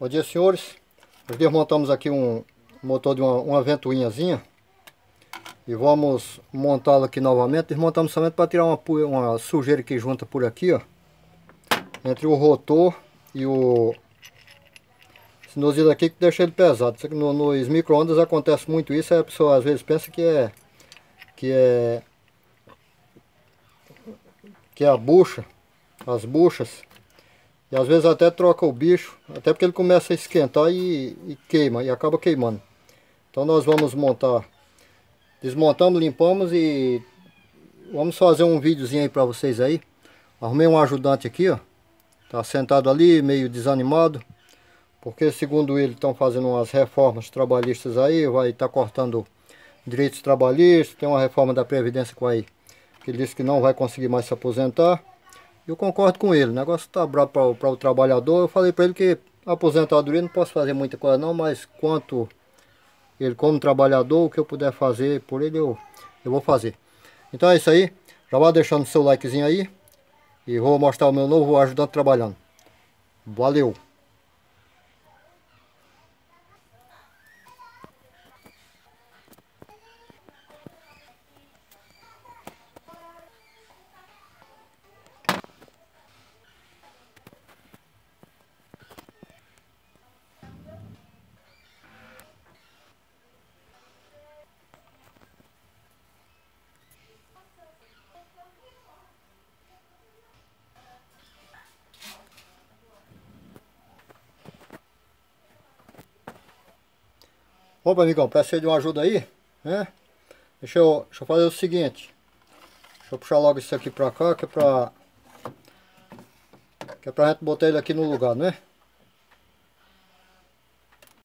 Bom dia, senhores. Nós desmontamos aqui um motor de uma, uma ventoinhazinha. E vamos montá-lo aqui novamente. Desmontamos somente para tirar uma, uma sujeira que junta por aqui, ó. Entre o rotor e o sinusito aqui que deixa ele pesado. No, nos micro-ondas acontece muito isso. A pessoa às vezes pensa que é... Que é... Que é a bucha. As buchas e às vezes até troca o bicho, até porque ele começa a esquentar e, e queima, e acaba queimando. Então nós vamos montar, desmontamos, limpamos e vamos fazer um videozinho aí para vocês aí. Arrumei um ajudante aqui, ó. Tá sentado ali, meio desanimado. Porque segundo ele estão fazendo umas reformas trabalhistas aí, vai estar tá cortando direitos trabalhistas, tem uma reforma da Previdência que vai, que ele disse que não vai conseguir mais se aposentar. Eu concordo com ele, o negócio está bravo para o trabalhador. Eu falei para ele que aposentadoria não posso fazer muita coisa não, mas quanto ele como trabalhador, o que eu puder fazer por ele, eu, eu vou fazer. Então é isso aí. Já vai deixando seu likezinho aí. E vou mostrar o meu novo ajudante trabalhando. Valeu! Opa, amigão, peço de uma ajuda aí, né? Deixa eu, deixa eu fazer o seguinte. Deixa eu puxar logo isso aqui pra cá, que é pra... Que é pra gente botar ele aqui no lugar, né?